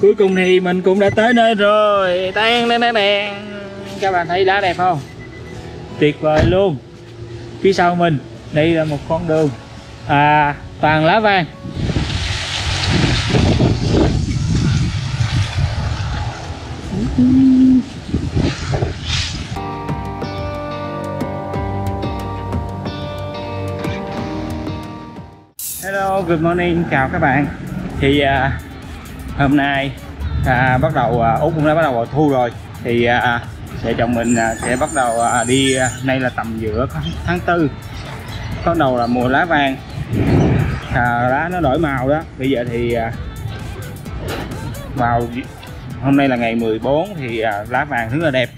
cuối cùng thì mình cũng đã tới nơi rồi. Tan lên nè các bạn thấy lá đẹp không? Tuyệt vời luôn. Phía sau mình đây là một con đường. À toàn lá vàng. Hello, good morning, chào các bạn. Thì à, hôm nay à, bắt đầu à, Út cũng đã bắt đầu vào thu rồi. Thì à, à, vợ chồng mình à, sẽ bắt đầu à, đi à, Nay là tầm giữa tháng- tháng tư. Bắt đầu là mùa lá vàng. À, Lá nó đổi màu đó. Bây giờ thì à, vào hôm nay là ngày 14 thì à, lá vàng rất là đẹp.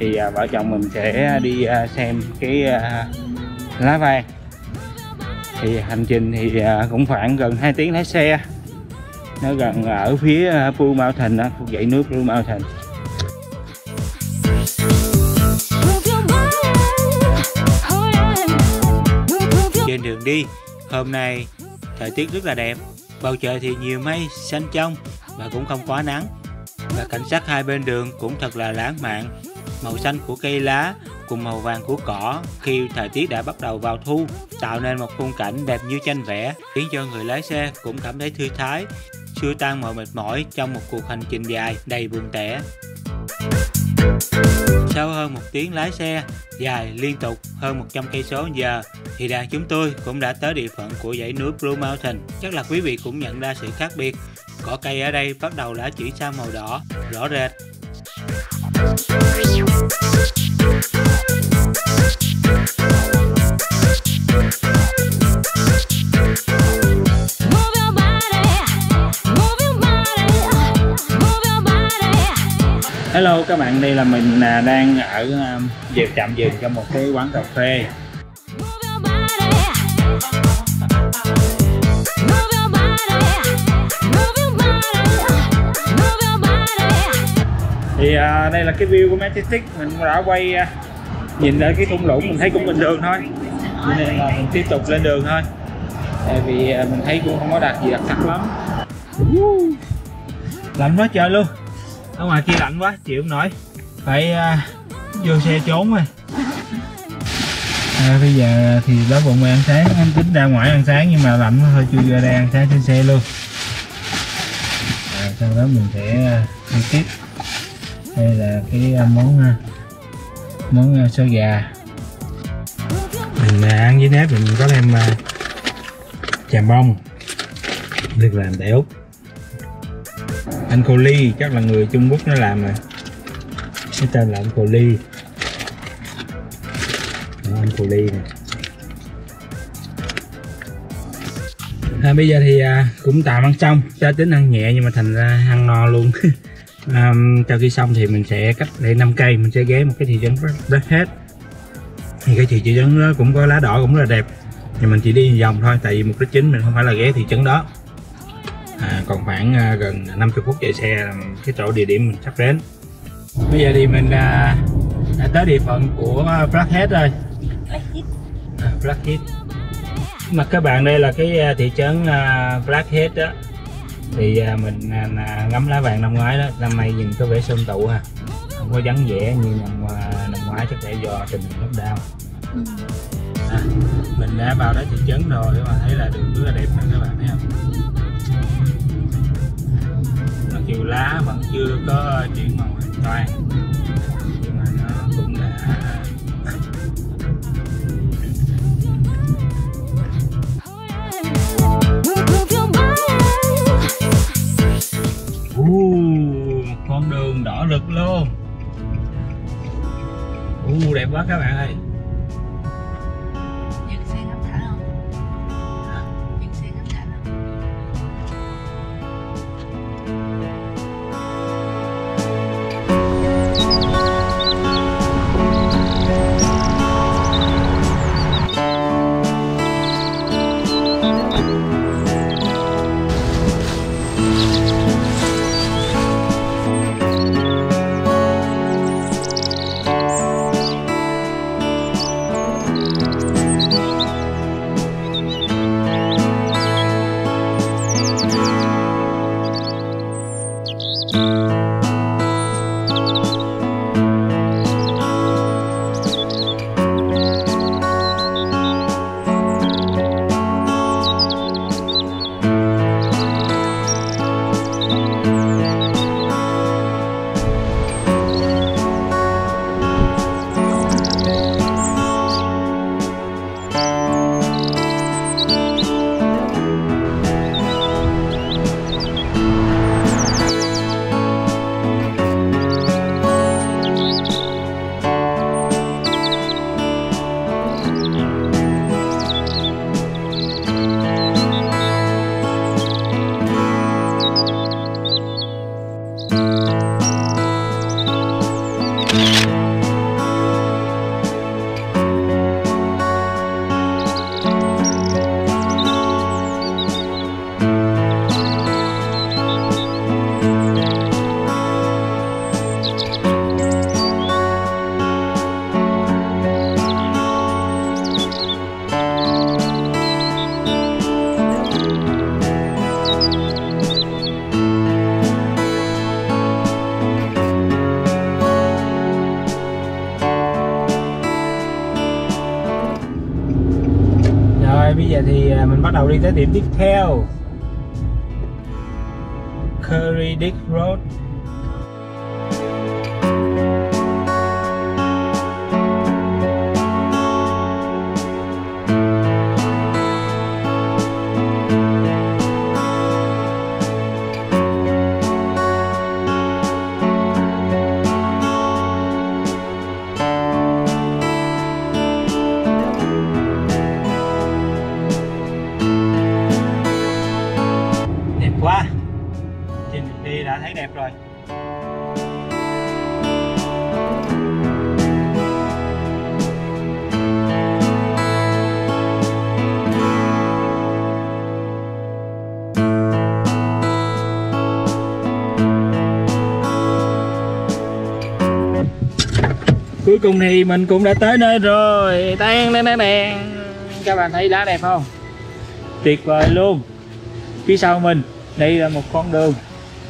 Thì à, vợ chồng mình sẽ đi à, xem cái à, lá vàng. Thì hành trình thì à, cũng khoảng gần 2 tiếng lái xe nó gần ở phía à, Blue Mountain đó, khu dãy nước Blue Mountain. Thành trên đường đi hôm nay thời tiết rất là đẹp. Bầu trời thì nhiều mây xanh trong và cũng không quá nắng. Và cảnh sắc hai bên đường cũng thật là lãng mạn. Màu xanh của cây lá cùng màu vàng của cỏ khi thời tiết đã bắt đầu vào thu tạo nên một khung cảnh đẹp như tranh vẽ khiến cho người lái xe cũng cảm thấy thư thái xua tan mọi mệt mỏi trong một cuộc hành trình dài đầy buồn tẻ sau hơn một tiếng lái xe dài liên tục hơn 100 cây số giờ thì đoàn chúng tôi cũng đã tới địa phận của dãy núi Blue Mountain. Chắc là quý vị cũng nhận ra sự khác biệt. Cỏ cây ở đây bắt đầu đã chuyển sang màu đỏ, rõ rệt. Hello các bạn, đây là mình đang ở à, dẹp chạm dừng cho một cái quán cà phê. Thì à, đây là cái view của Majestic, mình đã quay à, nhìn ở cái thung lũng mình thấy cũng bình thường thôi. Cho nên là mình tiếp tục lên đường thôi. Tại vì à, mình thấy cũng không có đạt gì đặc sắc lắm. Lạnh quá trời luôn. Ở ngoài kia lạnh quá, chịu không nổi. Phải à, vô xe trốn rồi. À, bây giờ thì đói bụng mày ăn sáng, em tính ra ngoài ăn sáng nhưng mà lạnh thôi chưa ra đây ăn sáng trên xe luôn. À, sau đó mình sẽ à, đi tiếp đây là cái món món à, xôi à, gà mình ăn với nếp mình có thêm à, chà bông được làm tại úc anh cô ly chắc là người trung quốc nó làm mà cái tên là anh cô ly. Đó, anh cô ly nè. À, bây giờ thì à, cũng tạm ăn xong. Cho tính ăn nhẹ nhưng mà thành ra ăn no luôn. À, sau khi xong thì mình sẽ cách để 5 cây. Mình sẽ ghé một cái thị trấn hết. thì cái thị trấn đó cũng có lá đỏ cũng rất là đẹp. Nhưng mình chỉ đi vòng thôi tại vì mục đích chính mình không phải là ghé thị trấn đó à, còn khoảng à, gần 50 phút chạy xe là cái chỗ địa điểm mình sắp đến. Bây giờ thì mình à, đã tới địa phận của Blackhead rồi. À, Blackhead mà các bạn đây là cái à, thị trấn à, Blackhead đó. Thì à, mình à, ngắm lá vàng năm ngoái đó. Năm nay nhìn có vẻ sum tụ ha. Không có vắng vẻ như năm à, năm ngoái chắc để do tình hình lockdown. À, mình đã vào đến thị trấn rồi các bạn thấy là đường rất là đẹp nè các bạn thấy không lá vẫn chưa có chuyển màu hoàn toàn. Nhưng mà nó cũng đã Uh, một con đường đỏ rực luôn. Uh, đẹp quá các bạn ơi. À, mình bắt Cuối cùng thì mình cũng đã tới nơi rồi. Tan đen đen đen Các bạn thấy đá đẹp không? Tuyệt vời luôn. Phía sau mình đây là một con đường.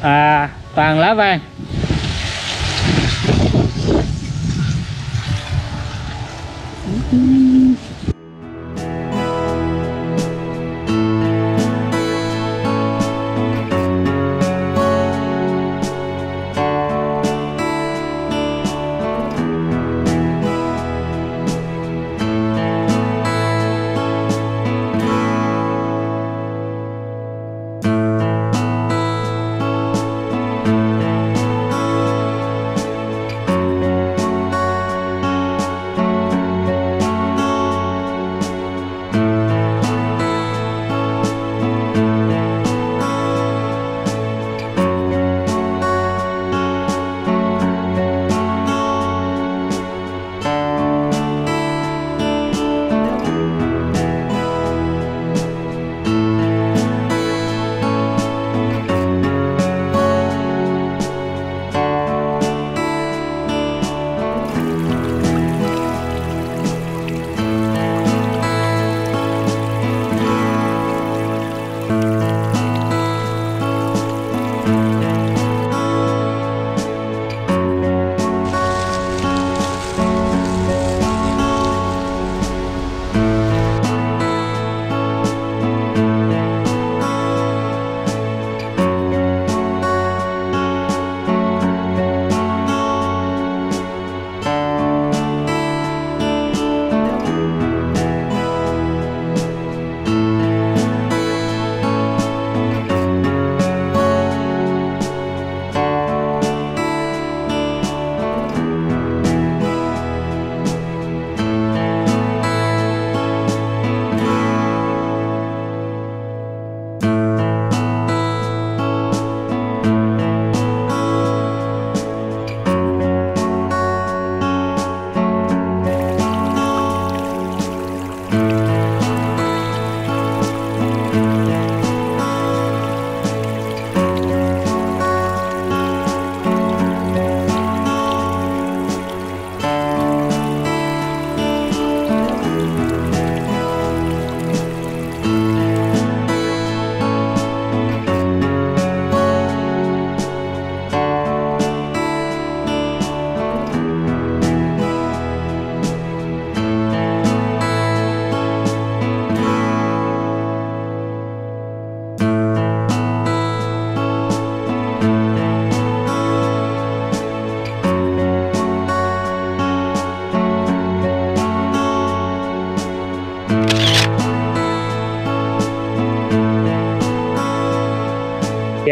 À, toàn lá vàng.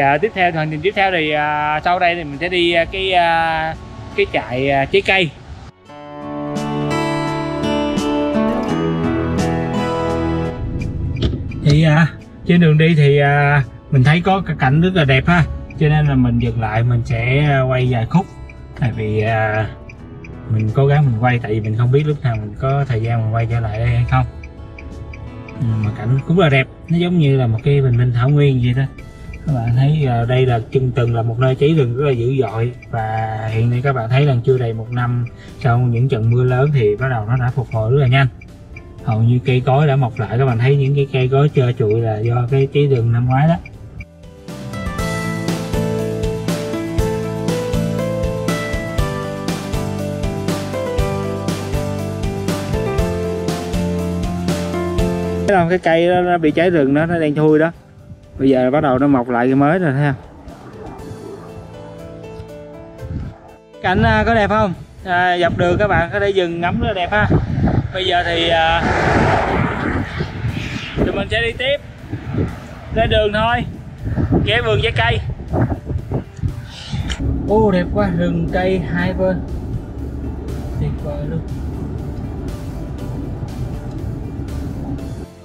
À, tiếp theo hành trình tiếp theo thì à, sau đây thì mình sẽ đi à, cái à, cái trại à, trái cây. Thì à, trên đường đi thì à, mình thấy có cái cảnh rất là đẹp ha. Cho nên là mình dừng lại mình sẽ à, quay vài khúc. Tại vì à, mình cố gắng mình quay tại vì mình không biết lúc nào mình có thời gian mình quay trở lại đây hay không. Ừ, mà cảnh cũng là đẹp. Nó giống như là một cái bình minh thảo nguyên vậy đó các bạn thấy ờ, đây là chân từng là một nơi cháy rừng rất là dữ dội và hiện nay các bạn thấy là chưa đầy một năm sau những trận mưa lớn thì bắt đầu nó đã phục hồi rất là nhanh. Hầu như cây cối đã mọc lại, các bạn thấy những cái cây cối trơ trụi là do cái cháy rừng năm ngoái đó. Cái cây đó, nó bị cháy rừng đó, nó đang thui đó bây giờ bắt đầu nó mọc lại cái mới rồi ha. Cảnh à, có đẹp không? À, dọc đường các bạn có thể dừng ngắm rất là đẹp ha. Bây giờ thì à, tụi mình sẽ đi tiếp. Lên đường thôi. Ghé vườn trái cây. Ô đẹp quá. Rừng cây hai bên tuyệt vời luôn.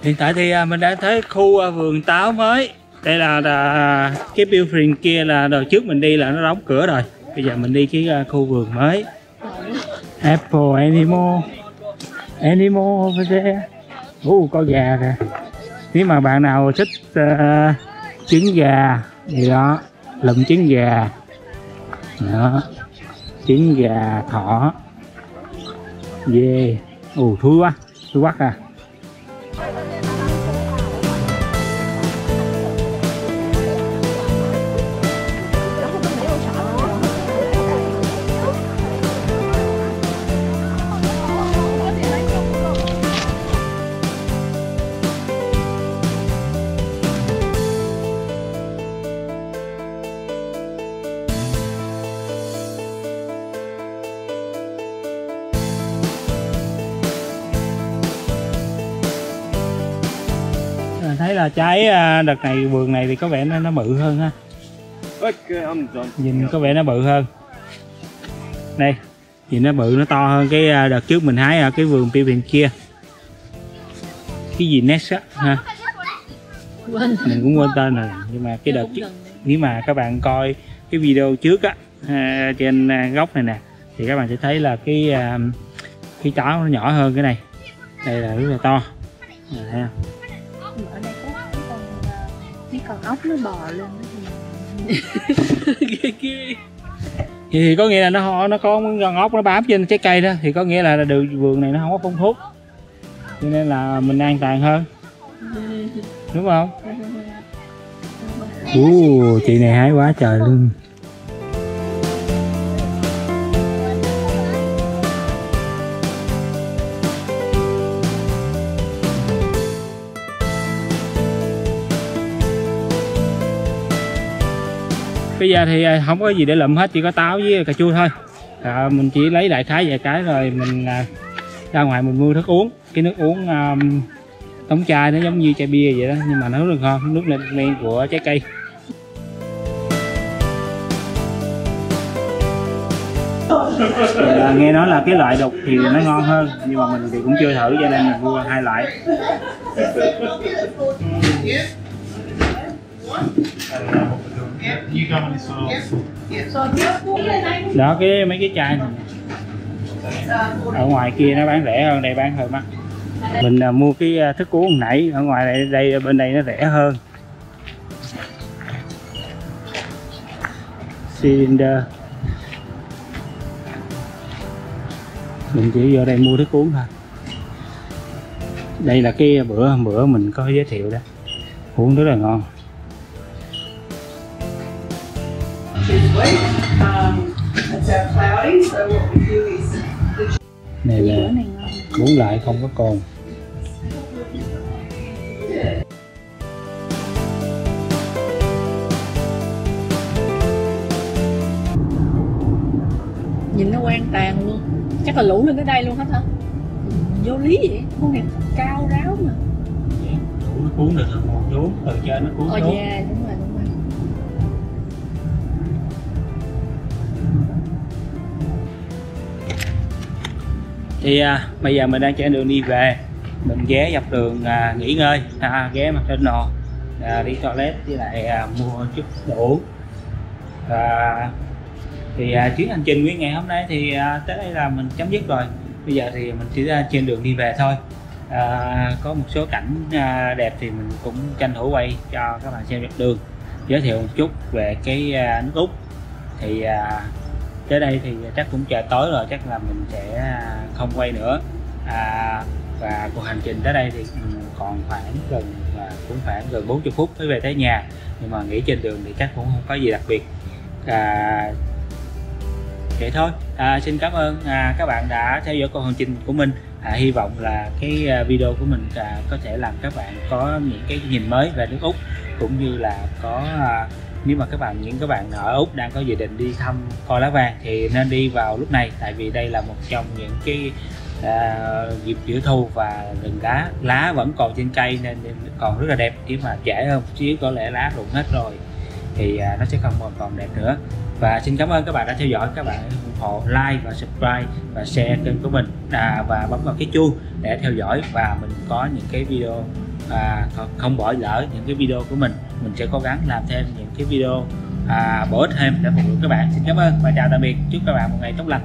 Hiện tại thì à, mình đã tới khu à, vườn táo mới. Đây là, là cái building kia là đợt trước mình đi là nó đóng cửa rồi. Bây giờ mình đi cái à, khu vườn mới. Apple animal. Animal over there. Uh, có gà kìa. Nếu mà bạn nào thích uh, trứng gà gì đó lụm trứng gà. Đó trứng gà thỏ. Dê ù thúi quá thúi quá à. Là trái à, đợt này vườn này thì có vẻ nó, nó bự hơn ha. Nhìn có vẻ nó bự hơn. Đây nhìn nó bự nó to hơn cái à, đợt trước mình hái ở cái vườn tiêu biển kia. Cái gì nest á ha. Mình cũng quên tên rồi nhưng mà cái đợt trước nếu mà các bạn coi cái video trước á à, trên góc này nè thì các bạn sẽ thấy là cái cái chó nó nhỏ hơn cái này. Đây là rất là to. À, thấy không? Con ốc nó bò lên ghê ghê. Thì, thì có nghĩa là nó nó có con ốc nó bám trên trái cây đó thì có nghĩa là đường vườn này nó không có phun thuốc. Cho nên là mình an toàn hơn. Đúng không? Ồ, chị này hái quá trời luôn bây giờ thì à, không có gì để lụm hết chỉ có táo với cà chua thôi. À, mình chỉ lấy đại khái vài cái rồi mình à, ra ngoài mình mua thức uống. Cái nước uống à, đóng chai nó giống như chai bia vậy đó nhưng mà nó rất là ngon nước lên men của trái cây. À, nghe nói là cái loại đục thì nó ngon hơn nhưng mà mình thì cũng chưa thử cho nên mình mua hai loại đó cái mấy cái chai này. Ở ngoài kia nó bán rẻ hơn đây bán hơi mắc. Mình à, mua cái à, thức uống hồi nãy ở ngoài đây, đây bên đây nó rẻ hơn. Cylinder mình chỉ vô đây mua thức uống thôi. Đây là cái bữa bữa mình có giới thiệu đó. Uống rất là ngon này là bún lại không có cồn nhìn nó quan tàn luôn. Chắc là lũ lên tới đây luôn hết hả? Vô lý vậy. Con này cao ráo mà. Nó cuốn được một vốn từ trên nó cuốn ờ xuống thì à, bây giờ mình đang trên đường đi về. Mình ghé dọc đường à, nghỉ ngơi. À, à ghé McDonald à, đi toilet với lại à, mua chút đồ uống. À, thì à, chuyến hành trình nguyên ngày hôm nay thì à, tới đây là mình chấm dứt rồi. Bây giờ thì mình chỉ ra trên đường đi về thôi. À, có một số cảnh à, đẹp thì mình cũng tranh thủ quay cho các bạn xem dọc đường. Giới thiệu một chút về cái à, nước úc. Thì à, tới đây thì chắc cũng trời tối rồi chắc là mình sẽ à, không quay nữa. À, và cuộc hành trình tới đây thì ừ, còn khoảng gần à, cũng khoảng gần 40 phút mới về tới nhà. Nhưng mà nghỉ trên đường thì chắc cũng không có gì đặc biệt. À, vậy thôi. À, xin cảm ơn à, các bạn đã theo dõi cuộc hành trình của mình. À, hy vọng là cái à, video của mình à, có thể làm các bạn có những cái nhìn mới về nước úc cũng như là có à, nếu mà các bạn những các bạn ở úc đang có dự định đi thăm kho lá vàng thì nên đi vào lúc này tại vì đây là một trong những cái à, dịp giữa thu và rừng lá lá vẫn còn trên cây nên nên còn rất là đẹp chỉ mà trễ hơn một xíu có lẽ lá rụng hết rồi thì à, nó sẽ không còn còn đẹp nữa. Và xin cảm ơn các bạn đã theo dõi các bạn ủng hộ like và subscribe và share kênh của mình à, và bấm vào cái chuông để theo dõi và mình có những cái video và không- không bỏ lỡ những cái video của mình. Mình sẽ cố gắng làm thêm những cái video à, bổ ích thêm để phục vụ các bạn. Xin cảm ơn và chào tạm biệt. Chúc các bạn một ngày tốt lành.